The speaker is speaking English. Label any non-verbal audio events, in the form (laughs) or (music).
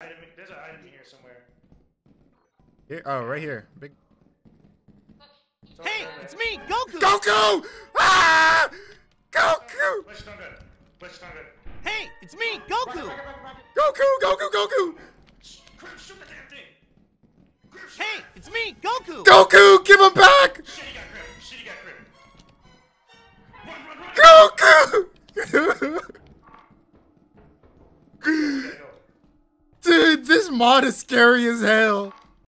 Item, there's an item here somewhere. Here, oh, right here. Big It's Hey, over it's me, Goku! Goku! Ah! Goku! Let's not good. Let's not good. Hey, it's me, Goku! Goku! Goku! Goku! Crib, shoot the damn thing. Crib, shoot Hey, it's me, Goku! Goku! Give him back! Shit, he got crib. Shit, he got crib. Run, run, run. Goku! (laughs) mod is scary as hell.